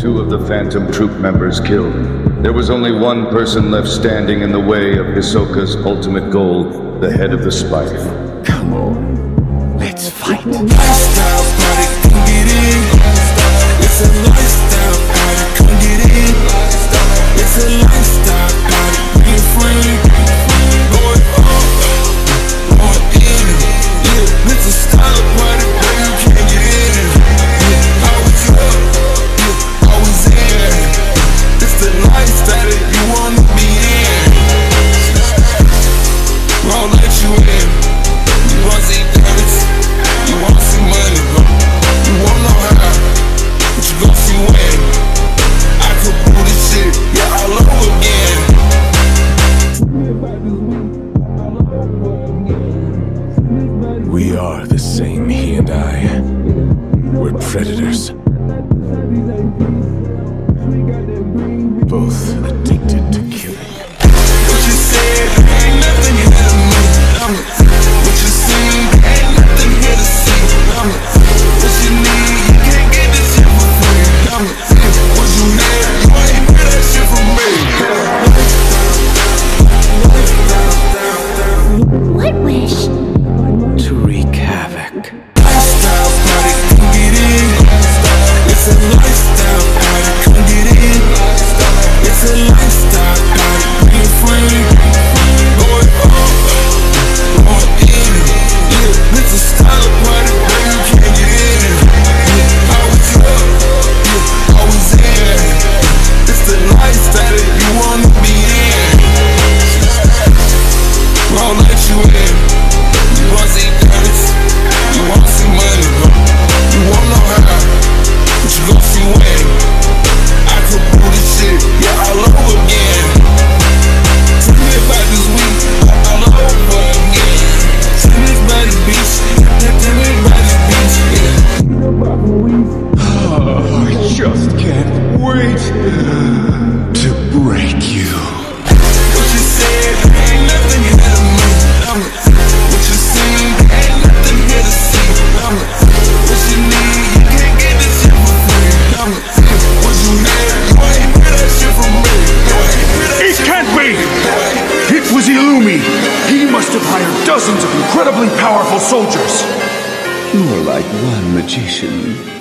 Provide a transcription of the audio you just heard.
Two of the Phantom Troupe members killed. There was only one person left standing in the way of Hisoka's ultimate goal, the head of the spider. Come on, let's fight. are the same, he and I. We're predators. Both addicted to killing. I could do this shit, yeah, all over again. Tell me about this week, all over again. Tell me about the beach, tell me about this yeah. About the week. Oh, I just can't wait. hired dozens of incredibly powerful soldiers. More like one magician.